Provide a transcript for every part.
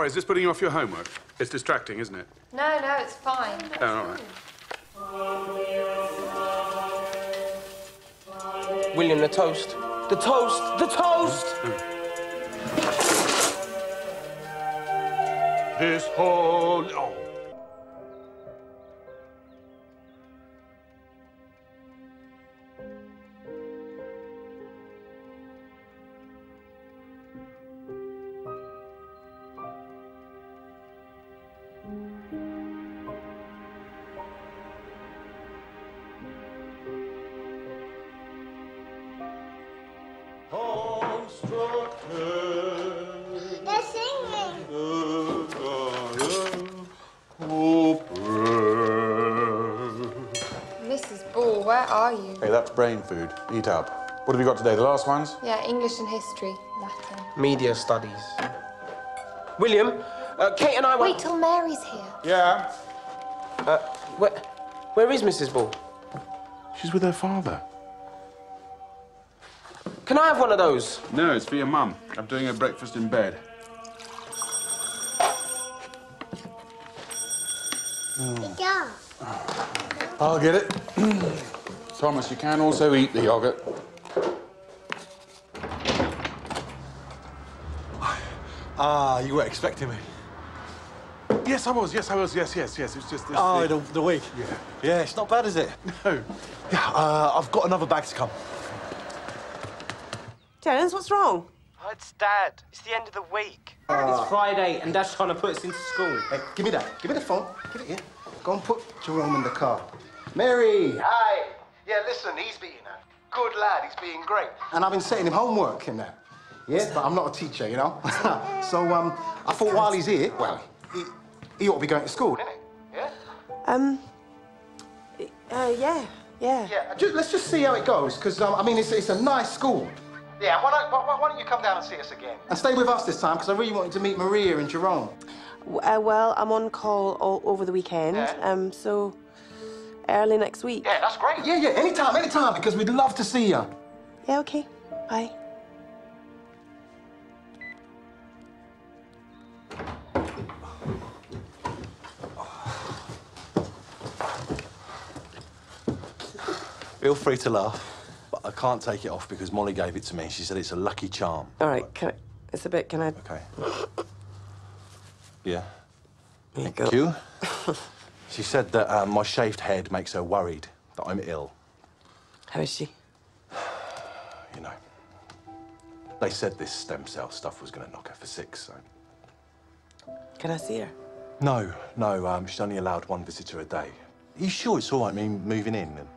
Sorry, is this putting you off your homework? It's distracting, isn't it? No, no, it's fine. Oh, all right. William, the toast. The toast! The toast! This whole... Oh. Where are you? Hey, that's brain food. Eat up. What have you got today? The last ones? Yeah, English and history, Latin. Media studies. William, uh, Kate and I Wait till Mary's here. Yeah. Uh, where, where is Mrs. Ball? She's with her father. Can I have one of those? No, it's for your mum. I'm doing her breakfast in bed. Yeah. I'll get it. Thomas, you can also eat the yogurt. Ah, you weren't expecting me. Yes, I was. Yes, I was. Yes, yes, yes. It's just this. Oh, thing. the, the week. Yeah. Yeah, it's not bad, is it? No. Yeah, uh, I've got another bag to come. Terence, what's wrong? Oh, it's Dad. It's the end of the week. It's Friday, and Dad's trying to put us into school. Hey, give me that. Give me the phone. Give it here. Go and put Jerome in the car. Mary! Hi! Yeah, listen, he's being a good lad. He's being great. And I've been setting him homework in there. Yeah, but I'm not a teacher, you know? so, um, I thought while he's here, well, he, he ought to be going to school, didn't he? Yeah? Um, uh, yeah, yeah. Yeah, ju- let's just see how it goes, because, um, I mean, it's, it's a nice school. Yeah, why don't, why, why don't you come down and see us again? And stay with us this time, because I really wanted to meet Maria and Jerome. W- Uh, well, I'm on call all over the weekend, Yeah. um, so early next week. Yeah, that's great. Yeah, yeah, anytime, anytime, because we'd love to see you. Yeah, okay. Bye. Feel free to laugh, but I can't take it off because Molly gave it to me. She said it's a lucky charm. All right, can I, it's a bit, can I? Okay. Yeah. There you Thank you. she said that uh, my shaved head makes her worried that I'm ill. How is she? You know. They said this stem cell stuff was going to knock her for six, so. Can I see her? No, no, um, she's only allowed one visitor a day. Are you sure it's all right me moving in? And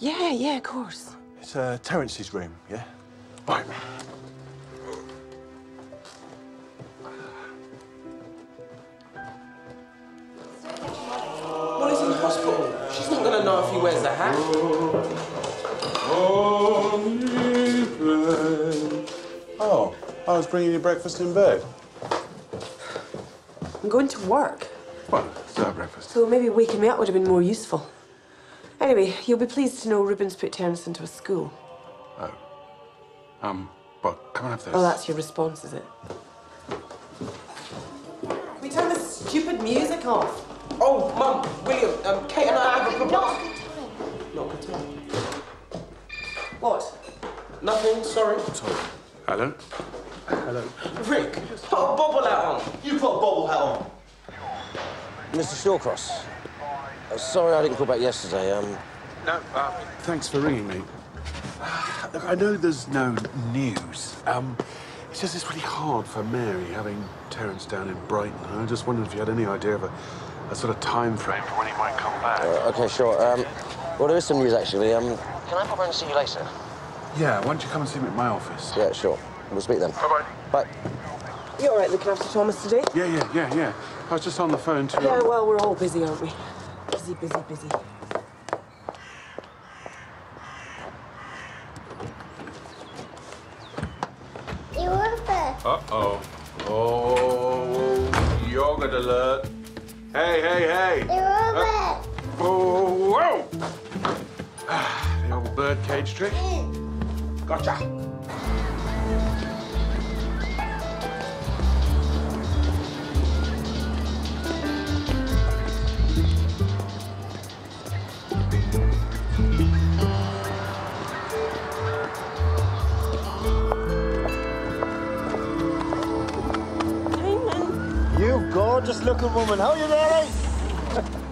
Yeah, yeah, of course. it's uh, Terence's room, yeah? Right. Oh, I was bringing you breakfast in bed. I'm going to work, Well, it's our breakfast. so maybe waking me up would have been more useful. Anyway, you'll be pleased to know Ruben's put Terence into a school. Oh. Um, but come and have this. Oh, that's your response, is it? Can we turn this stupid music off? Oh, Mum, William, um, Kate and I have a proposal. Not a good time. Not good time. What? Nothing, sorry. Hello? Hello. Rick, put a bobble hat on. You put a bobble hat on. Mr. Shawcross, uh, sorry I didn't call back yesterday. Um, No, uh, thanks for ringing me. Look, I know there's no news. Um, it's just it's really hard for Mary having Terence down in Brighton. I just wondered if you had any idea of a, a sort of time frame for when he might come back. uh, okay, sure. Um, well, there is some news actually. Um, can I pop around and see you later? yeah, why don't you come and see me at my office? Yeah, sure. We'll speak then. Bye-bye. Bye. You all right looking after Thomas today? Yeah, yeah, yeah, yeah. I was just on the phone to... Yeah, well, we're all busy, aren't we? Busy, busy, busy. You were there. Uh-oh. Oh, yogurt alert. Hey, hey, hey. You were there. Oh, whoa! the old birdcage trick. Gotcha. gorgeous looking woman. How are you, lady?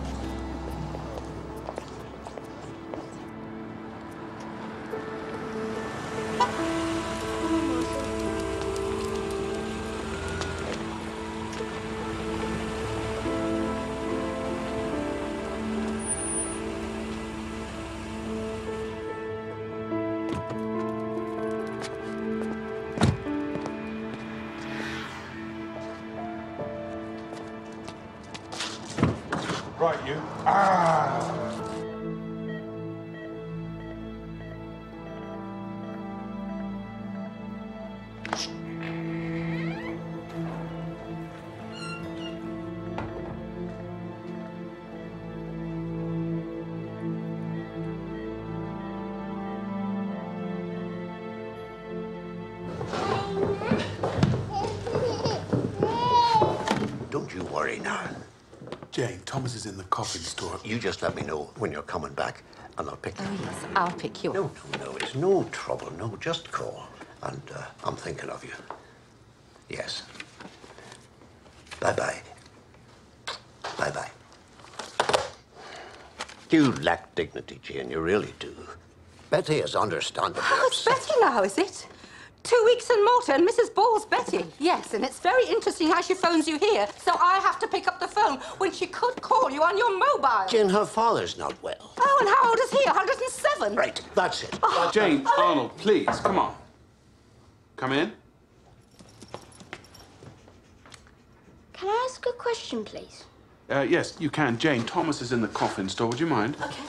You just let me know when you're coming back, and I'll pick you. Oh, yes, I'll pick you up. No, no, no, it's no trouble. No, just call. And uh, I'm thinking of you. Yes. Bye-bye. Bye-bye. You lack dignity, Jane. You really do. Betty is understandably Oh, it's. Betty now, is it? Two weeks in Malta and Mrs. Ball's Betty. Yes, and it's very interesting how she phones you here, so I have to pick up the phone when she could call you on your mobile. Jane, her father's not well. Oh, and how old is he? 107? Right, that's it. Oh, Jane, Arnold, please, come on. Come in. Can I ask a question, please? Uh, yes, you can. Jane, Thomas is in the coffin store. Would you mind? Okay,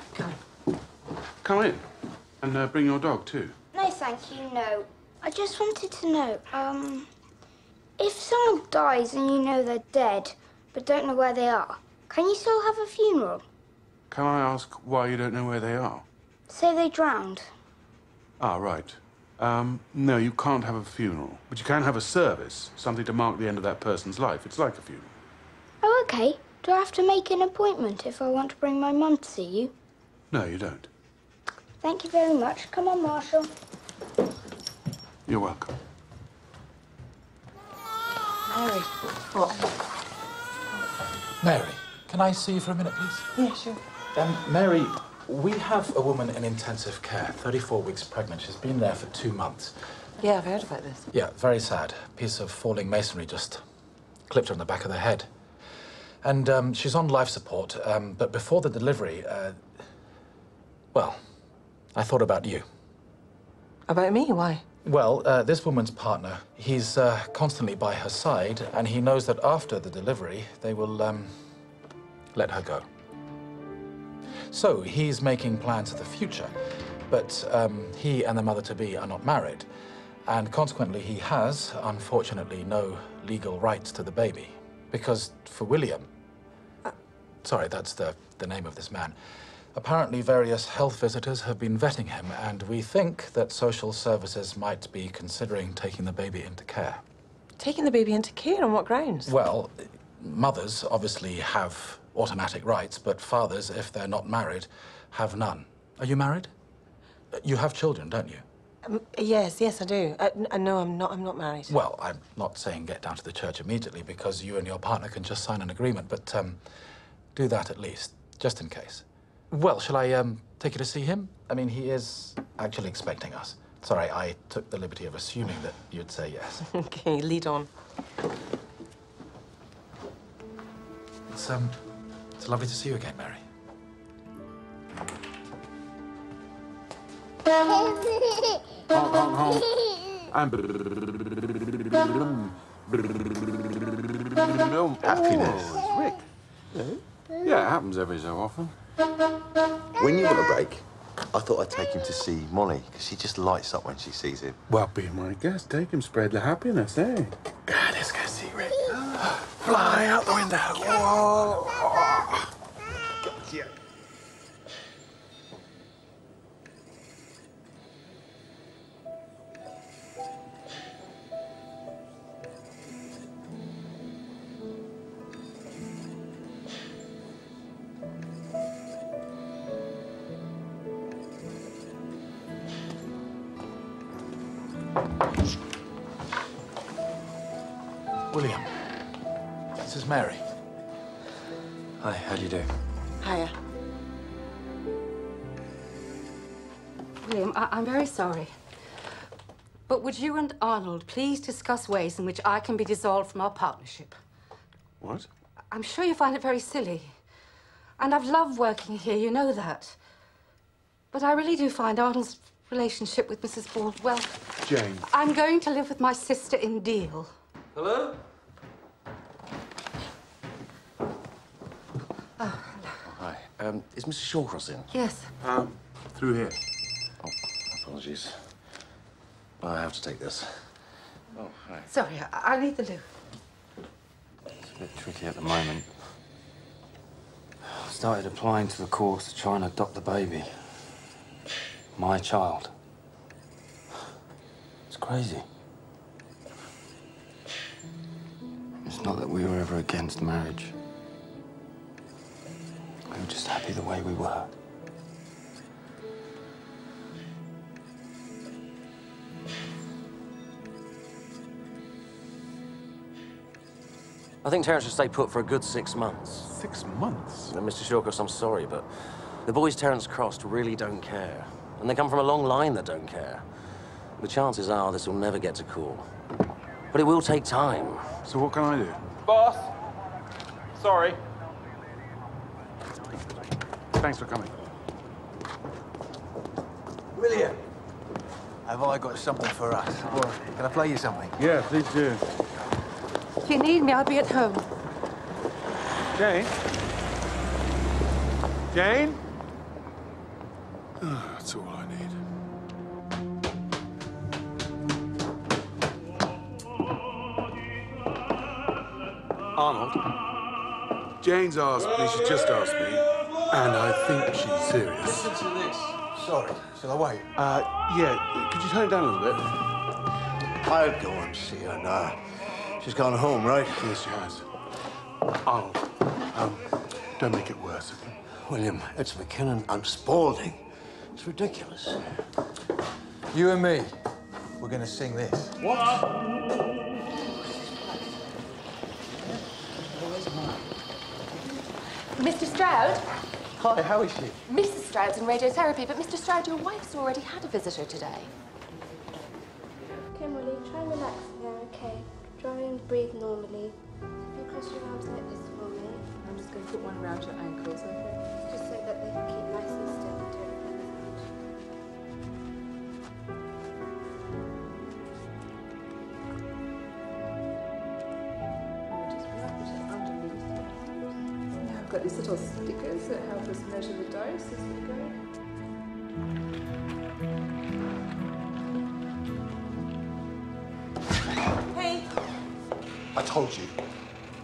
go. Come in. And uh, bring your dog, too. No, thank you, no. I just wanted to know, um, if someone dies and you know they're dead, but don't know where they are, can you still have a funeral? Can I ask why you don't know where they are? Say they drowned. Ah, right. Um, no, you can't have a funeral. But you can have a service, something to mark the end of that person's life. It's like a funeral. Oh, okay. Do I have to make an appointment if I want to bring my mum to see you? No, you don't. Thank you very much. Come on, Marshall. You're welcome. Mary. What? Mary, can I see you for a minute, please? Yeah, sure. Um, Mary, we have a woman in intensive care, 34 weeks pregnant. She's been there for two months. Yeah, I've heard about this. Yeah, very sad. Piece of falling masonry just clipped her on the back of the head. And um, she's on life support, um, but before the delivery, uh, well, I thought about you. About me? Why? Well, uh, this woman's partner, he's uh, constantly by her side, and he knows that after the delivery, they will um, let her go. So he's making plans for the future, but um, he and the mother to be are not married, and consequently, he has, unfortunately, no legal rights to the baby. Because for William, sorry, that's the, the name of this man. Apparently, various health visitors have been vetting him, and we think that social services might be considering taking the baby into care. Taking the baby into care on what grounds? Well, mothers obviously have automatic rights, but fathers, if they're not married, have none. Are you married? You have children, don't you? Um, yes, yes, I do. Uh, n- uh, no, I'm not. I'm not married. Well, I'm not saying get down to the church immediately because you and your partner can just sign an agreement, but um, do that at least, just in case. Well, shall I um, take you to see him? I mean, he is actually expecting us. Sorry, I took the liberty of assuming that you'd say yes. okay, lead on. It's um, it's lovely to see you again, Mary. Happiness. Rick. Yeah, it happens every so often. When you got a break, I thought I'd take him to see Molly, because she just lights up when she sees him. Well, be my guest. Take him, spread the happiness, eh? God, let's go see Rick. Fly out the window. Whoa. Sorry. But would you and Arnold please discuss ways in which I can be dissolved from our partnership? What? I'm sure you find it very silly. And I've loved working here, you know that. But I really do find Arnold's relationship with Mrs. Ball, well, Jane. I'm going to live with my sister in Deal. Hello? Hi. Um, is Mrs. Shawcross in? Yes. Um, through here. Oh, apologies. I have to take this. Oh, hi. Sorry, I, I need the loo. It's a bit tricky at the moment. I started applying to the course to try and adopt the baby. My child. It's crazy. It's not that we were ever against marriage. We were just happy the way we were. I think Terence should stay put for a good six months. Six months? And Mr. Shawcross, I'm sorry, but the boys Terence crossed really don't care. And they come from a long line that don't care. The chances are this will never get to court. But it will take time. So what can I do? Boss. Sorry. Thanks for coming. William, have I got something for us? Or can I play you something? Yeah, please do. If you need me, I'll be at home. Jane? Jane? Ah, That's all I need. Arnold. Jane's asked me, she just asked me, and I think she's serious. Listen to this. Sorry, shall I wait? Uh, yeah, could you turn it down a little bit? I'll go and see her now. She's gone home, right? Yes, she has. Arnold, um, don't make it worse. okay? William, it's McKinnon and Spaulding. It's ridiculous. You and me, we're going to sing this. What? Mr. Stroud? Hi, how is she? Mrs. Stroud's in radiotherapy, but Mr. Stroud, your wife's already had a visitor today. Okay, Molly, try and relax there, okay? Try and breathe normally. If you cross your arms like this for me. I'm just going to put one around your ankles, okay? Just so that they can keep nice and still and don't let them out. Just wrap it underneath. Now I've got these little stickers that help us measure the dose as we go. Told you.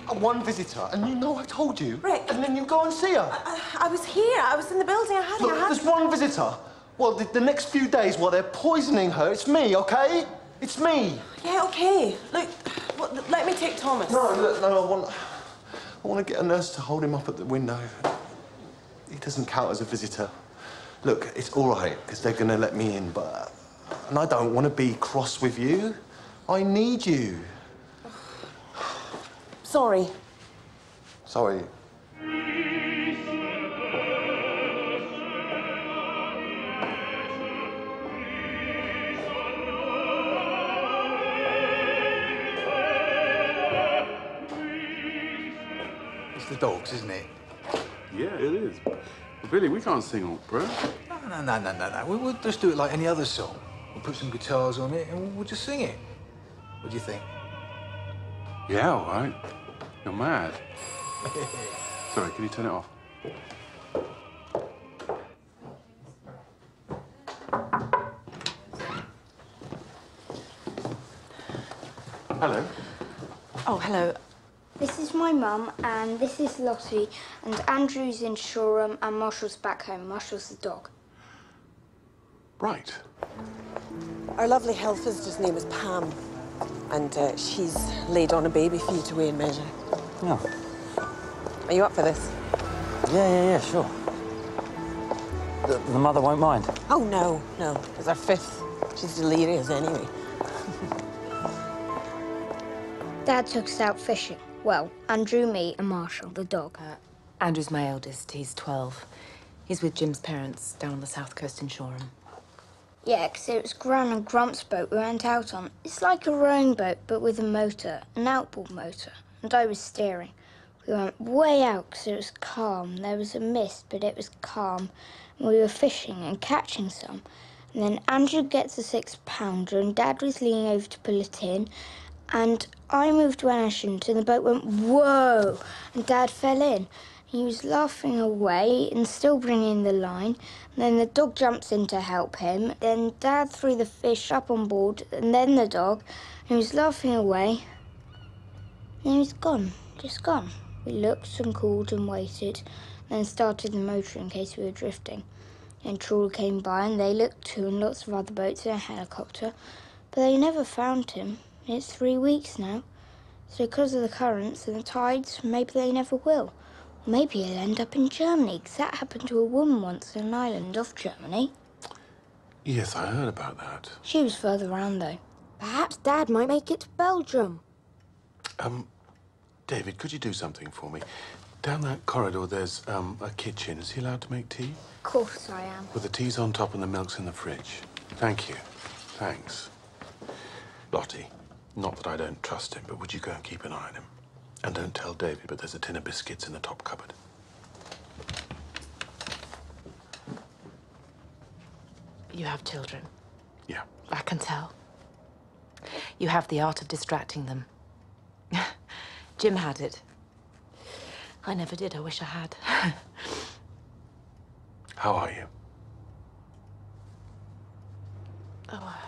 Uh, One visitor, and you know I told you. Rick. And then you go and see her. I, I was here. I was in the building. I had Look, I had there's one visitor. Well, the, the next few days while they're poisoning her, it's me, okay? It's me. Yeah, okay. Look, well, let me take Thomas. No, look, no, I want, I want to get a nurse to hold him up at the window. He doesn't count as a visitor. Look, it's all right because they're going to let me in, but and I don't want to be cross with you. I need you. Sorry. Sorry. It's the dogs, isn't it? Yeah, it is. But Billy, we can't sing opera. No, no, no, no, no, no. We'll, we'll just do it like any other song. We'll put some guitars on it and we'll, we'll just sing it. What do you think? Yeah, all right. You're mad. Sorry, can you turn it off? Hello. Oh, hello. This is my mum, and this is Lottie, and Andrew's in Shoreham, and Marshall's back home. Marshall's the dog. Right. Our lovely health visitor's name is Pam, and uh, she's laid on a baby for you to weigh and measure. No. Are you up for this? Yeah, yeah, yeah, sure. The, the mother won't mind. Oh, no, no. It's our fifth. She's delirious anyway. Dad took us out fishing. Well, Andrew, me, and Marshall, the dog. Andrew's my eldest. He's 12. He's with Jim's parents down on the south coast in Shoreham. Yeah, 'cause it was Gran and Grump's boat we went out on. It's like a rowing boat, but with a motor, an outboard motor. And I was steering. We went way out 'cause it was calm. There was a mist, but it was calm. And we were fishing and catching some. And then Andrew gets a six pounder, and Dad was leaning over to pull it in. And I moved when I shouldn't, and the boat went whoa, and Dad fell in. He was laughing away and still bringing the line. Then the dog jumps in to help him. Then Dad threw the fish up on board, and then the dog. He was laughing away. And he was gone, just gone. We looked and called and waited, then started the motor in case we were drifting. Then trawler came by, and they looked too, and lots of other boats and a helicopter. But they never found him. It's three weeks now. So because of the currents and the tides, maybe they never will. Maybe he'll end up in Germany, 'cause that happened to a woman once on an island off Germany. Yes, I heard about that. She was further round, though. Perhaps Dad might make it to Belgium. Um, David, could you do something for me? Down that corridor, there's um, a kitchen. Is he allowed to make tea? Of course I am. With the tea's on top and the milk's in the fridge. Thank you. Thanks. Lottie, not that I don't trust him, but would you go and keep an eye on him? And don't tell David, but there's a tin of biscuits in the top cupboard. You have children. Yeah. I can tell. You have the art of distracting them. Jim had it. I never did. I wish I had. How are you? oh, I...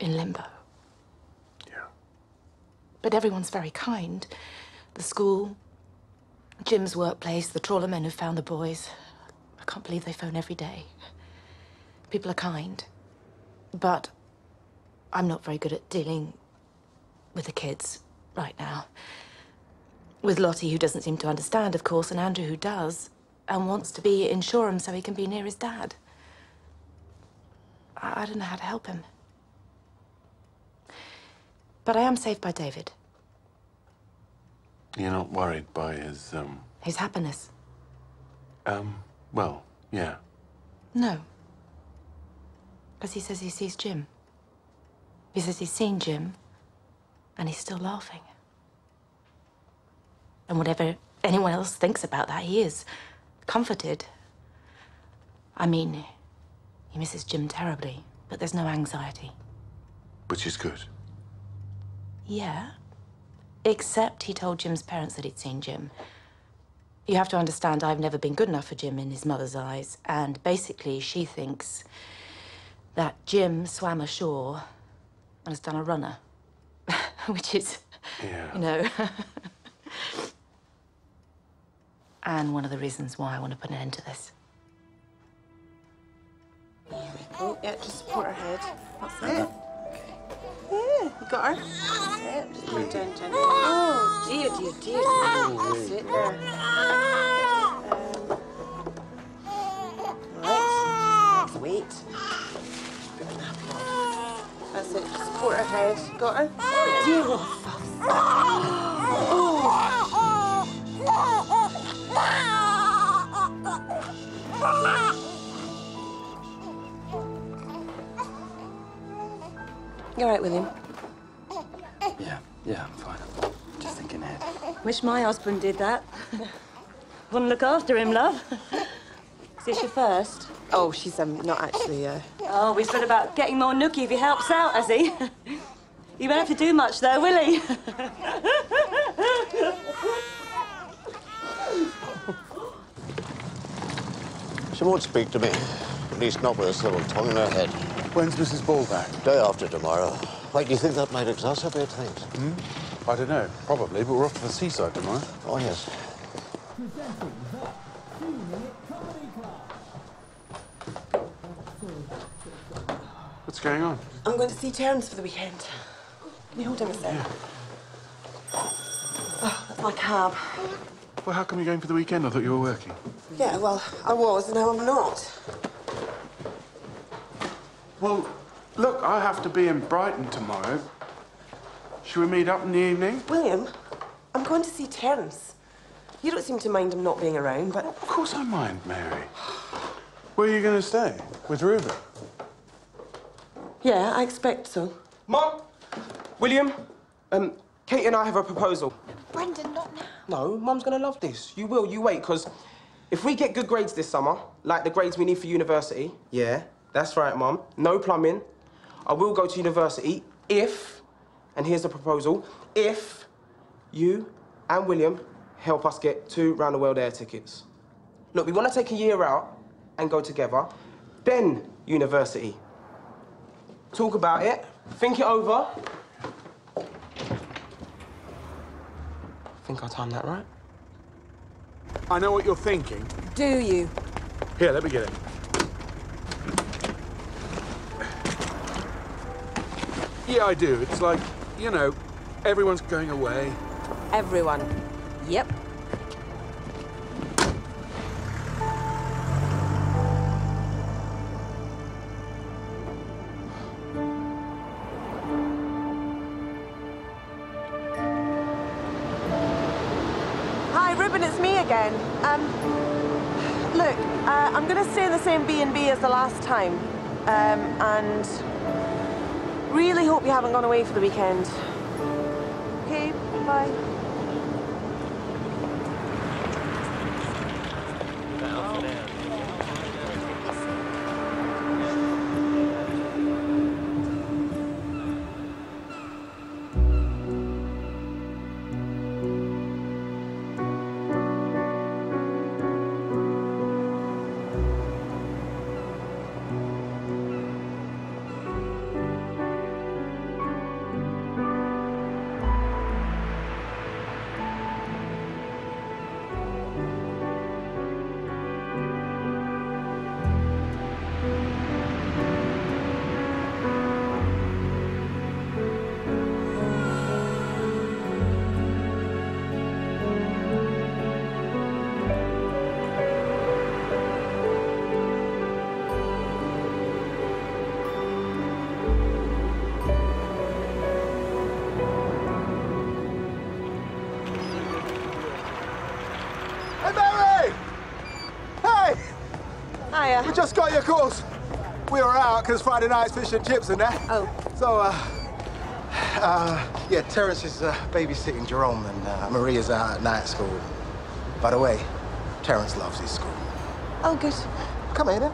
In limbo. But everyone's very kind. The school, Jim's workplace, the trawler men who found the boys. I can't believe they phone every day. People are kind. But I'm not very good at dealing with the kids right now. With Lottie, who doesn't seem to understand, of course, and Andrew, who does, and wants to be in Shoreham so he can be near his dad. I, I don't know how to help him. But I am saved by David. You're not worried by his, um, His happiness. um, well, yeah. No. Because he says he sees Jim. He says he's seen Jim, and he's still laughing. And whatever anyone else thinks about that, he is comforted. I mean, he misses Jim terribly, but there's no anxiety. Which is good. Yeah. Except he told Jim's parents that he'd seen Jim. You have to understand, I've never been good enough for Jim in his mother's eyes, and basically, she thinks that Jim swam ashore and has done a runner, which is, Yeah. you know. and one of the reasons why I want to put an end to this. Oh, yeah, just support her head. That's it. Yeah, you got her. That's. Just put her down. Oh, dear, dear, dear. That's it there. Um, right. Wait. That's it. Support her head. Got her? Dear little fuss. You all right with him? Yeah, yeah, I'm fine. Just thinking ahead. Wish my husband did that. Wouldn't look after him, love. Is this your first? Oh, she's um, not actually. Uh... Oh, we said about getting more nookie if he helps out, has he? He won't have to do much, though, will he? She won't speak to me. At least not with a civil tongue in her head. When's Mrs. Ball back? Day after tomorrow. Why, do you think that might exacerbate things? Hmm? I don't know. Probably, but we're off to the seaside tomorrow. Oh, yes. What's going on? I'm going to see Terence for the weekend. Can you hold him a sec? Oh, that's my cab. Well, how come you're going for the weekend? I thought you were working. Yeah, well, I was, and now I'm not. Well, look, I have to be in Brighton tomorrow. Shall we meet up in the evening? William, I'm going to see Terence. You don't seem to mind him not being around, but... Of course I mind, Mary. Where are you going to stay? With Ruben? Yeah, I expect so. Mum! William! Um, Kate and I have a proposal. Brendan, not now. No, Mum's gonna love this. You will, you wait, because if we get good grades this summer, like the grades we need for university, yeah, that's right, Mum, no plumbing, I will go to university if, and here's the proposal, if you and William help us get two round the world air tickets. Look, we want to take a year out and go together, then university. Talk about it, think it over. I think I timed that right. I know what you're thinking. Do you? Here, let me get it. Yeah, I do. It's like, you know, everyone's going away. Everyone. Yep. Hi, Ruben, it's me again. Um, look, uh, I'm going to stay in the same B&B as the last time. Um, and really hope you haven't gone away for the weekend. Okay, bye. We just got your calls. We were out because Friday night's fish and chips and that. Oh. So, uh, uh, yeah, Terence is uh, babysitting Jerome and uh, Maria's out at night school. By the way, Terence loves his school. Oh, good. Come here, then.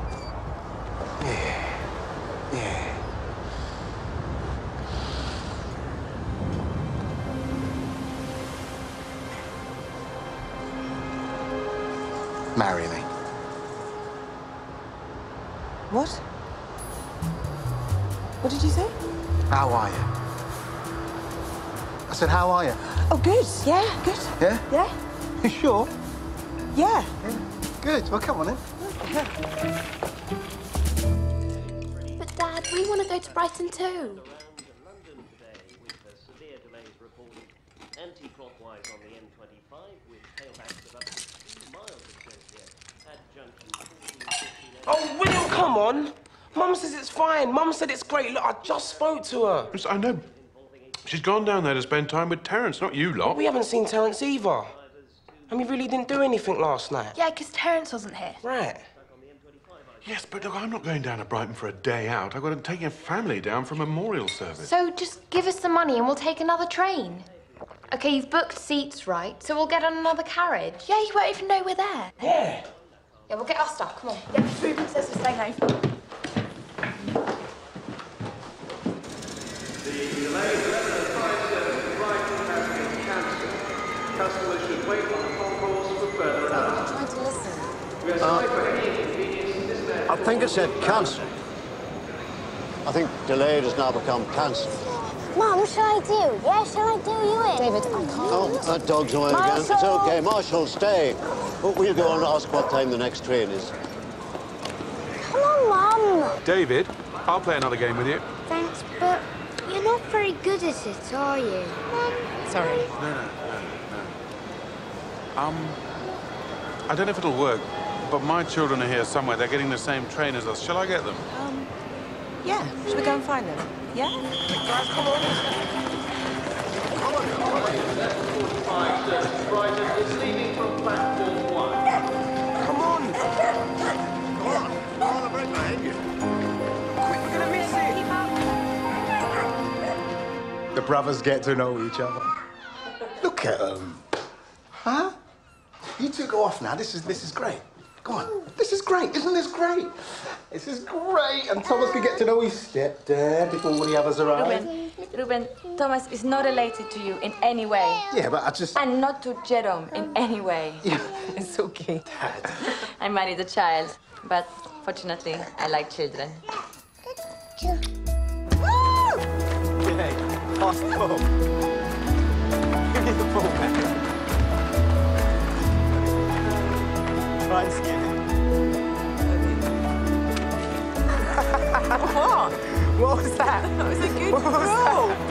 Anti-clockwise on the M25 with tailbacks of up to two miles it says here. At junction Oh, William, come on! Mum says it's fine. Mum said it's great. Look, I just spoke to her. Yes, I know. She's gone down there to spend time with Terence, not you lot. We haven't seen Terence either. And we really didn't do anything last night. Yeah, because Terence wasn't here. Right. Yes, but look, I'm not going down to Brighton for a day out. I've got to take your family down for a memorial service. So just give us the money and we'll take another train. Okay, you've booked seats, right? So we'll get on another carriage. Yeah, you won't even know we're there. Yeah. Yeah, we'll get our stuff. Come on. Yeah, Ruben says we're staying home. Customers should wait on the concourse for further announcements. Trying to listen. We are sorry for any inconvenience in this matter. I think it said cancelled. I think delayed has now become cancelled. Mum, what shall I do? Yeah, shall I do you in? David, I can't. Oh, that dog's away again. It's okay, Marshall, stay. But we'll go and ask what time the next train is. Come on, Mum. David, I'll play another game with you. Thanks, but you're not very good at it, are you? Mum. Sorry. No, no, no, no. Um, I don't know if it'll work, but my children are here somewhere. They're getting the same train as us. Shall I get them? Um, yeah. Should we go and find them? Yeah? Guys, come on. Come Brighton is leaving from platform one. Come on! Come on, come on, I'm right behind you. Quick, we're gonna miss it! The brothers get to know each other. Look at them. Huh? You two go off now. This is this is great. Go on. This is great. Isn't this great? This is great. And Thomas can get to know his stepdad before all the others arrive. Ruben, Ruben, Thomas is not related to you in any way. Yeah, but I just. And not to Jerome in any way. Yeah. it's okay. Dad. I married a child, but fortunately, I like children. Hey, pass the ball. Give me the ball back. Try and what? What was that? That was a good what throw. that?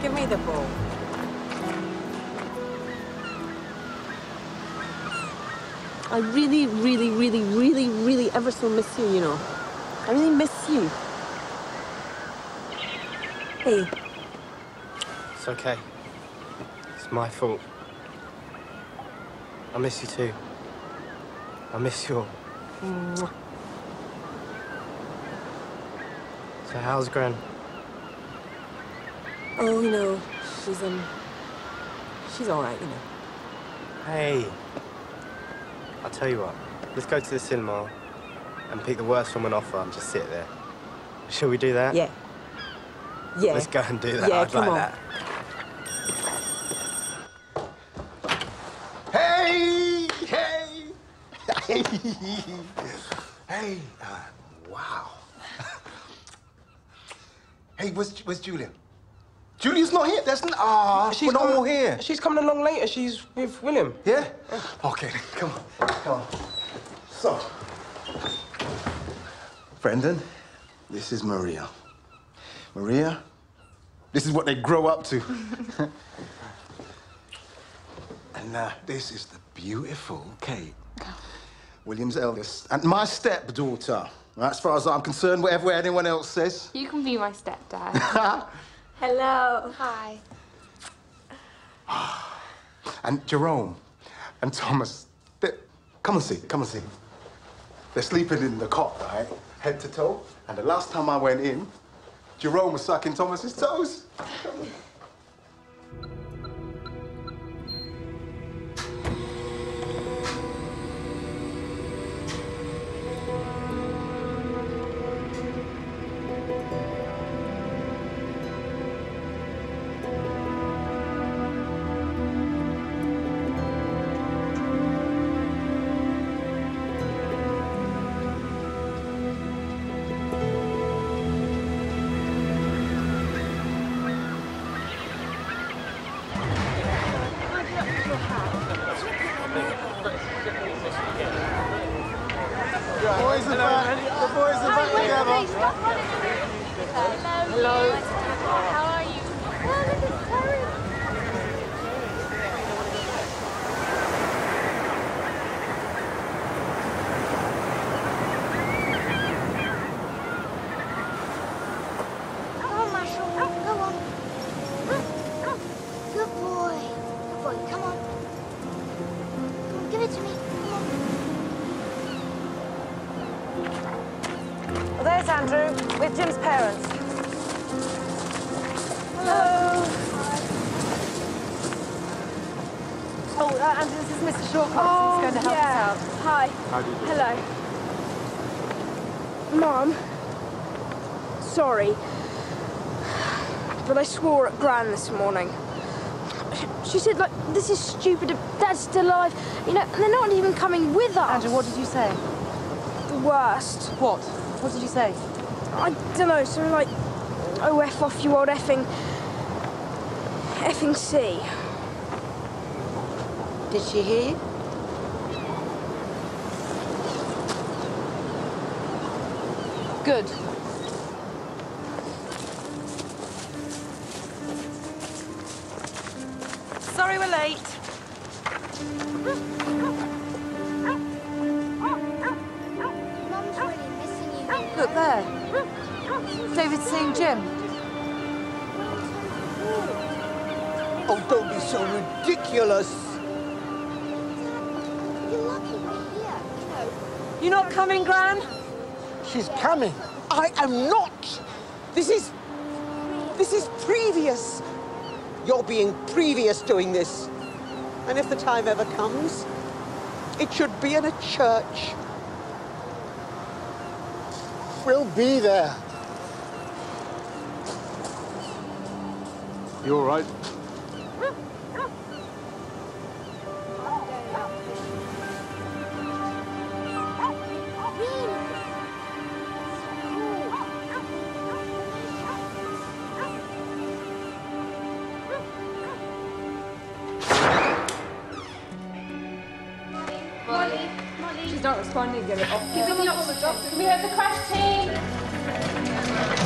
Give me the ball. I really, really, really, really, really ever so miss you, you know. I really miss you. Hey, It's okay. It's my fault. I miss you too. I miss you all. Mwah. So how's Gran? oh, you know, she's, um, she's all right, you know. Hey. I'll tell you what. Let's go to the cinema and pick the worst film on offer and just sit there. Shall we do that? Yeah. Yeah. Let's go and do that. Yeah, I'd come like on. that. Hey! Hey! Hey! Hey! Uh, wow. hey, where's, where's Julia? Julia's not here. That's not. Ah, She's not all here. She's coming along later. She's with William. Yeah? Okay, come on. Come on. So, Brendan, this is Maria. Maria, this is what they grow up to. and uh, this is the beautiful Kate, William's eldest, and my stepdaughter. As far as I'm concerned, whatever anyone else says. You can be my stepdad. Hello. Hi. And Jerome and Thomas, come and see, come and see. They're sleeping in the cot, right? Head to toe. And the last time I went in, Jerome was sucking Thomas's toes. Swore at Gran this morning. She- said, like, this is stupid. Dad's still alive. You know, and they're not even coming with us. Andrew, what did you say? The worst. What? What did you say? I don't know, something like, oh, F off, you old effing. effing C. Did she hear you? Good. Coming, Gran? She's coming. I am not. This is. This is previous. You're being previous doing this. And if the time ever comes, it should be in a church. We'll be there. You all right? She's not responding. Get it off. Give me the. Can we have the crash team?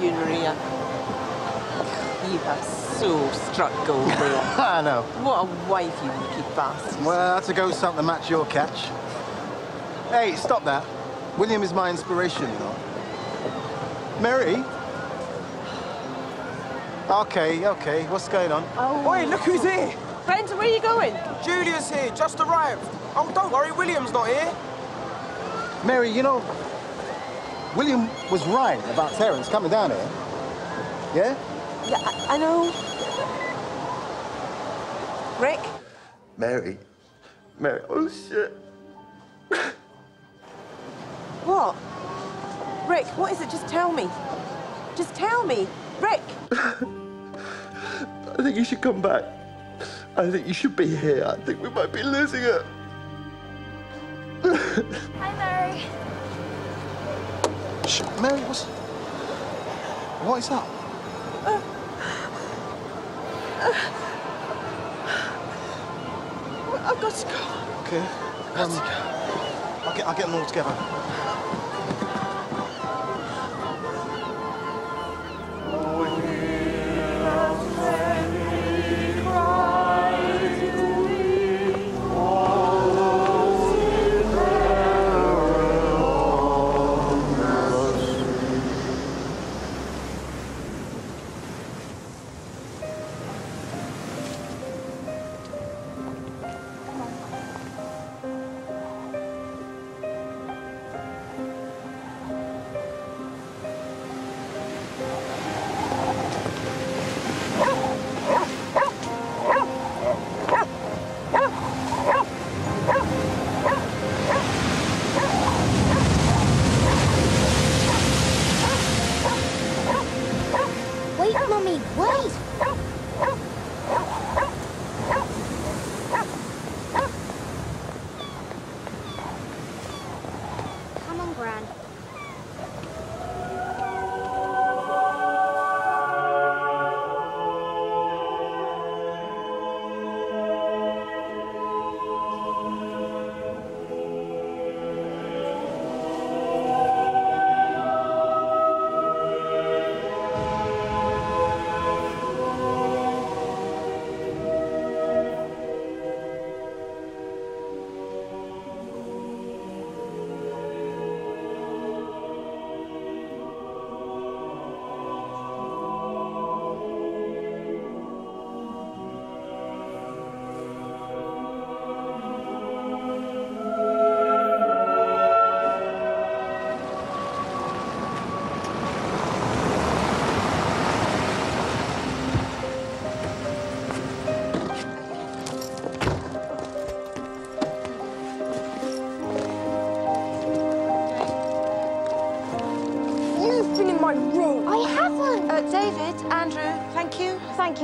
Yeah, thanks you, Maria. You have so struck gold there. I know. What a wife, you wicked bastard. Well, that's a go something to match your catch. Hey, stop that. William is my inspiration, you know. Mary? Okay, okay. What's going on? Oh. Oi, look who's here. Brenda, where are you going? Julia's here, just arrived. Oh, don't worry, William's not here. Mary, you know, William was right about Terence coming down here. Yeah? Yeah, I, I know. Rick? Mary. Mary. Oh, shit. What? Rick, what is it? Just tell me. Just tell me. Rick! I think you should come back. I think you should be here. I think we might be losing it. Mary. What's... What is up? I've got to go. Okay. Um, I'll get, I'll get them all together.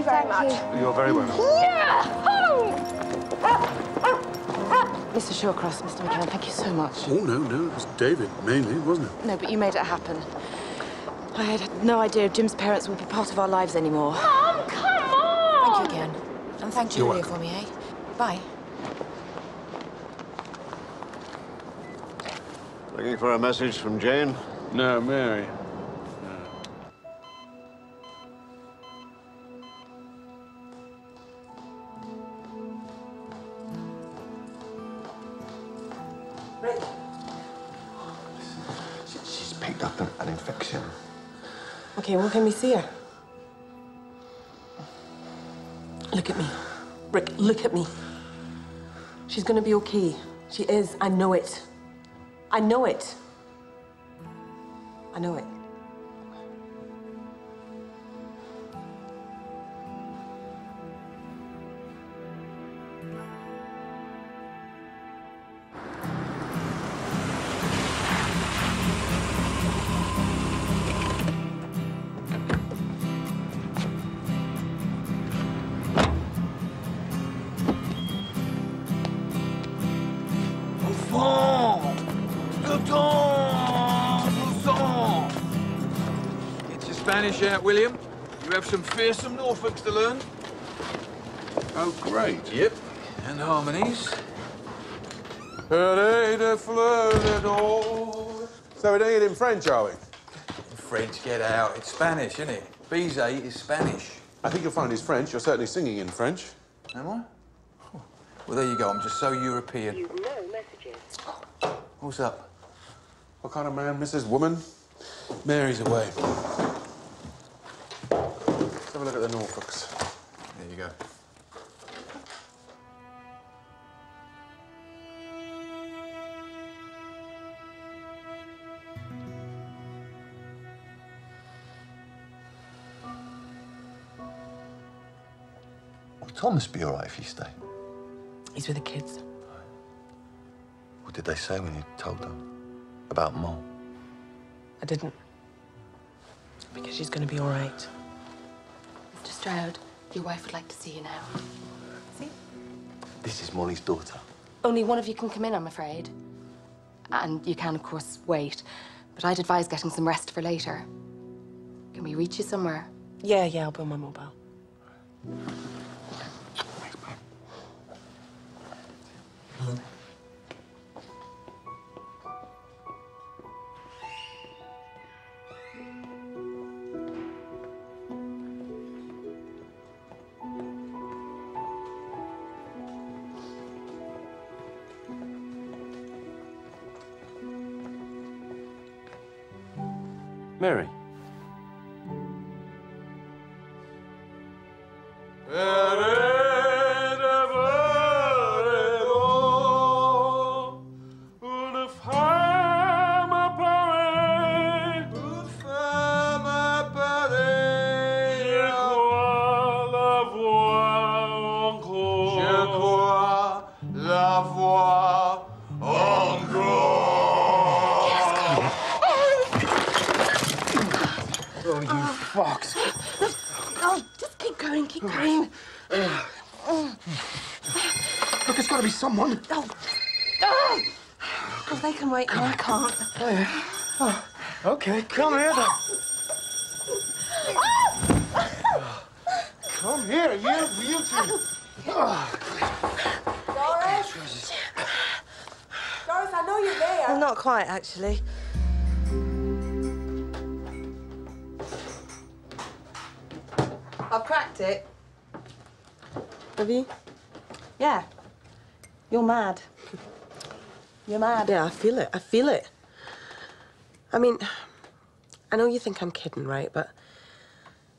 Andrew, thank you. Thank you very much. You're very welcome. Yeah! Mr. Shawcross, Mr. McCann, thank you so much. Oh, no, no, it was David mainly, wasn't it? No, but you made it happen. I had no idea Jim's parents would be part of our lives anymore. Mom, come on! Thank you again. And thank You're Julia for me, eh? Bye. Looking for a message from Jane? No, Mary. Well, can see her? Look at me. Rick, look at me. She's gonna be okay. She is. I know it. I know it. I know it. Out, William. You have some fearsome Norfolks to learn. Oh, great. Yep. And harmonies. So we're doing it in French, are we? French, get out. It's Spanish, isn't it? Bizet is Spanish. I think you'll find he's French. You're certainly singing in French. Am I? Oh. Well, there you go. I'm just so European. You've no messages. What's up? What kind of man, Mrs. Woman? Mary's away. Let's have a look at the Norfolks. There you go. Will Thomas be all right if you stay? He's with the kids. What did they say when you told them about Mom? I didn't. Because she's gonna be all right. Mr. Stroud, your wife would like to see you now. See? This is Molly's daughter. Only one of you can come in, I'm afraid. And you can, of course, wait. But I'd advise getting some rest for later. Can we reach you somewhere? Yeah, yeah, I'll be on my mobile. Mary. Mad. You're mad. Yeah, I feel it. I feel it. I mean, I know you think I'm kidding, right? But,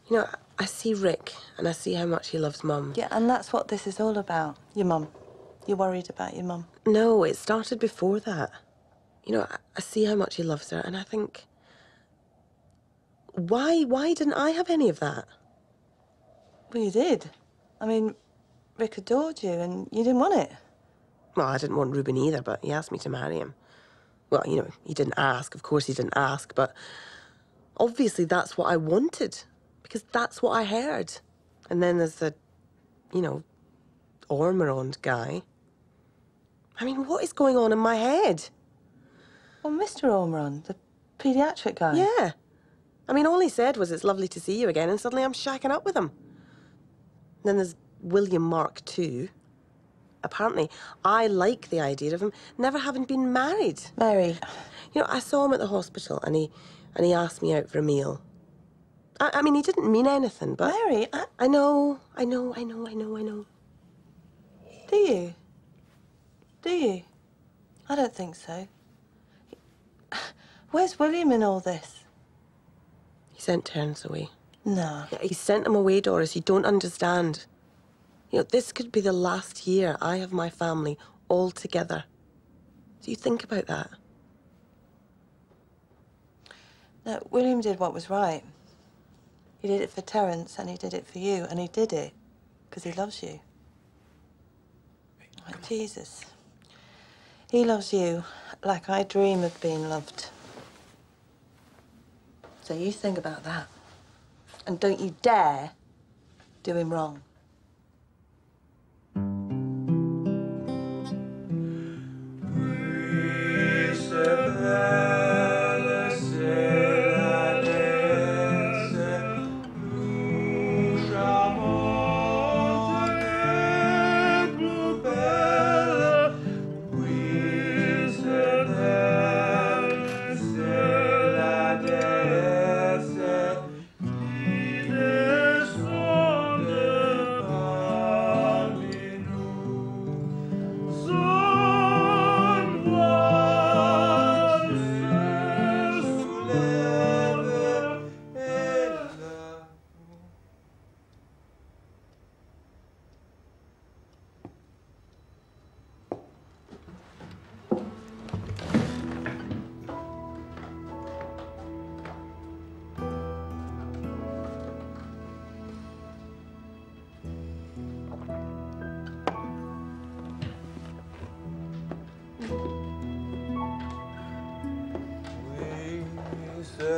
you know, I see Rick and I see how much he loves Mum. Yeah, and that's what this is all about. Your mum. You're worried about your mum. No, it started before that. You know, I, I see how much he loves her and I think, why, why didn't I have any of that? Well, you did. I mean, Rick adored you and you didn't want it. Well, I didn't want Ruben either, but he asked me to marry him. Well, you know, he didn't ask. Of course, he didn't ask, but obviously that's what I wanted because that's what I heard. And then there's the, you know, Ormerod guy. I mean, what is going on in my head? Well, Mr. Ormerod, the paediatric guy. Yeah. I mean, all he said was, it's lovely to see you again, and suddenly I'm shacking up with him. Then there's William Mark too. Apparently, I like the idea of him never having been married. Mary. You know, I saw him at the hospital, and he and he asked me out for a meal. I, I mean, he didn't mean anything, but Mary, I... I know, I know, I know, I know, I know. Do you? Do you? I don't think so. Where's William in all this? He sent Terence away. No. He sent him away, Doris. You don't understand. You know, this could be the last year I have my family all together. Do you think about that? No, William did what was right. He did it for Terence and he did it for you, and he did it because he loves you. Oh, Jesus. He loves you like I dream of being loved. So you think about that. And don't you dare do him wrong. That's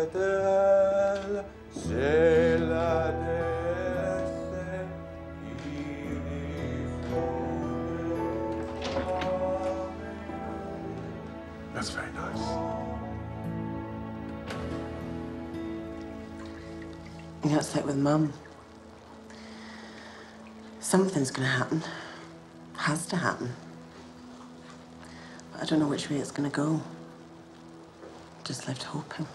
very nice. You know, it's like with Mum. Something's gonna happen. Has to happen. But I don't know which way it's gonna go. Just left hoping.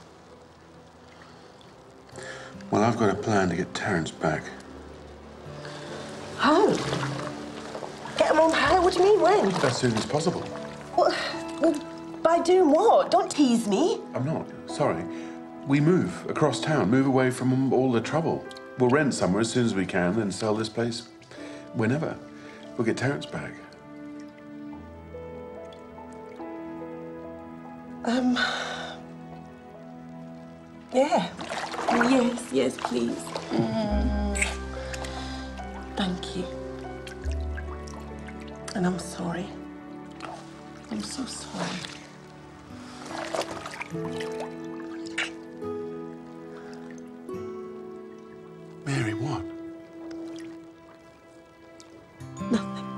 Well, I've got a plan to get Terence back. How? Get him on how? What do you mean, when? As soon as possible. Well, well, by doing what? Don't tease me. I'm not. Sorry. We move across town, move away from all the trouble. We'll rent somewhere as soon as we can, then sell this place whenever. We'll get Terence back. Um. Yes, please. Mm. Thank you. And I'm sorry. I'm so sorry. Mary, what? Nothing.